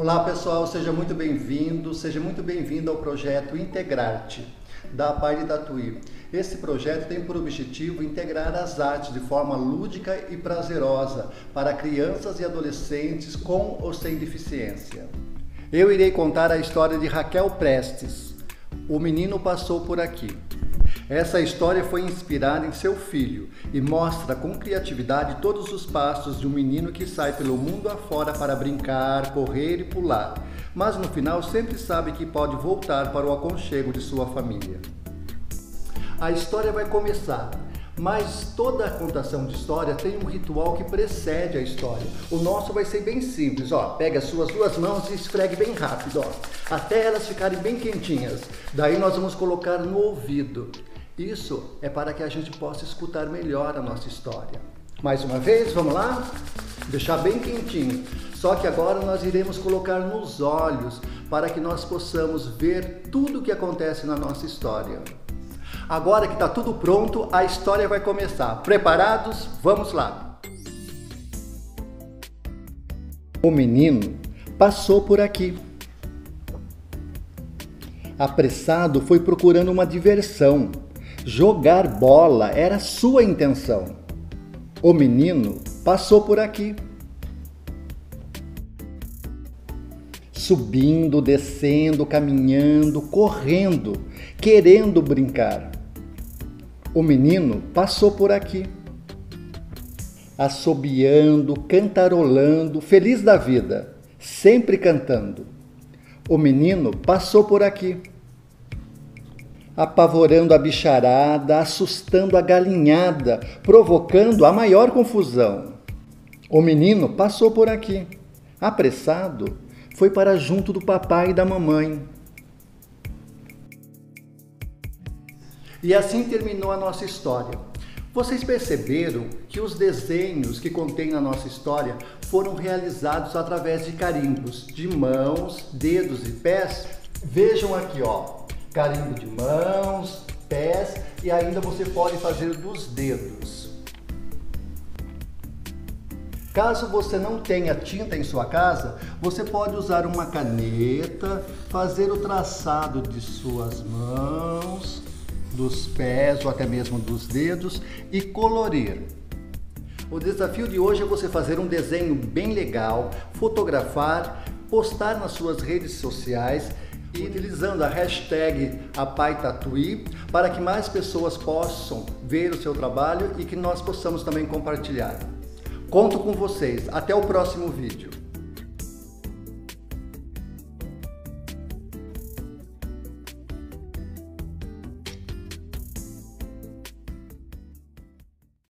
Olá pessoal, seja muito bem-vindo, seja muito bem-vindo ao projeto Integrarte da de Tatuí. Esse projeto tem por objetivo integrar as artes de forma lúdica e prazerosa para crianças e adolescentes com ou sem deficiência. Eu irei contar a história de Raquel Prestes. O menino passou por aqui. Essa história foi inspirada em seu filho e mostra com criatividade todos os passos de um menino que sai pelo mundo afora para brincar, correr e pular, mas no final sempre sabe que pode voltar para o aconchego de sua família. A história vai começar, mas toda a contação de história tem um ritual que precede a história. O nosso vai ser bem simples, ó. Pega as suas duas mãos e esfregue bem rápido, ó, até elas ficarem bem quentinhas. Daí nós vamos colocar no ouvido. Isso é para que a gente possa escutar melhor a nossa história. Mais uma vez, vamos lá? Deixar bem quentinho. Só que agora nós iremos colocar nos olhos para que nós possamos ver tudo o que acontece na nossa história. Agora que está tudo pronto, a história vai começar. Preparados? Vamos lá! O menino passou por aqui. Apressado foi procurando uma diversão Jogar bola era sua intenção. O menino passou por aqui. Subindo, descendo, caminhando, correndo, querendo brincar. O menino passou por aqui. Assobiando, cantarolando, feliz da vida, sempre cantando. O menino passou por aqui apavorando a bicharada, assustando a galinhada, provocando a maior confusão. O menino passou por aqui. Apressado, foi para junto do papai e da mamãe. E assim terminou a nossa história. Vocês perceberam que os desenhos que contém a nossa história foram realizados através de carimbos de mãos, dedos e pés? Vejam aqui, ó carimbo de mãos, pés e ainda você pode fazer dos dedos. Caso você não tenha tinta em sua casa, você pode usar uma caneta, fazer o traçado de suas mãos, dos pés ou até mesmo dos dedos e colorir. O desafio de hoje é você fazer um desenho bem legal, fotografar, postar nas suas redes sociais utilizando a hashtag ApaiTatuí para que mais pessoas possam ver o seu trabalho e que nós possamos também compartilhar. Conto com vocês. Até o próximo vídeo.